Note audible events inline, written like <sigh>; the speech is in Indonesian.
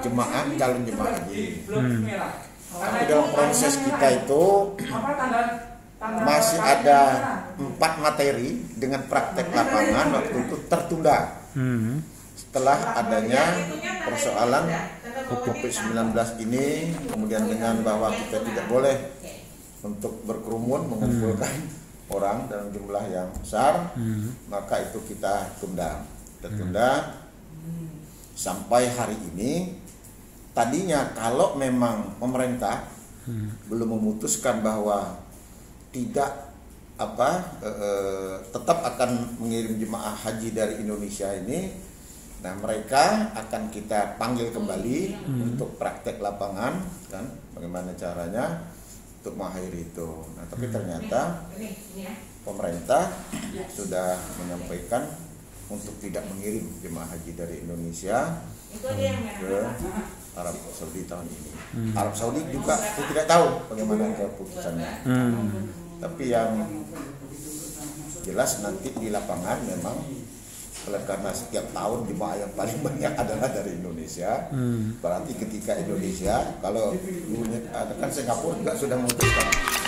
jemaah calon jemaah haji. Tapi dalam proses kita itu masih ada empat materi dengan praktek lapangan waktu itu tertunda Hmm. setelah adanya persoalan COVID-19 ini kemudian dengan bahwa kita tidak boleh untuk berkerumun mengumpulkan orang dalam jumlah yang besar Hmm. maka itu kita tunda tertunda sampai hari ini tadinya kalau memang pemerintah belum memutuskan bahwa tidak apa eh, eh, tetap akan mengirim jemaah haji dari Indonesia ini nah mereka akan kita panggil kembali untuk praktek lapangan kan bagaimana caranya untuk mengakhiri itu. Nah tapi ternyata pemerintah sudah menyampaikan untuk tidak mengirim jemaah haji dari Indonesia ke Arab Saudi tahun ini. Arab Saudi juga saya tidak tahu bagaimana keputusannya. Hmm. Tapi yang jelas nanti di lapangan memang karena setiap tahun jemaah yang paling <laughs> banyak adalah dari Indonesia. Hmm. Berarti ketika Indonesia kalau dulunya ada kan Singapura juga sudah memutuskan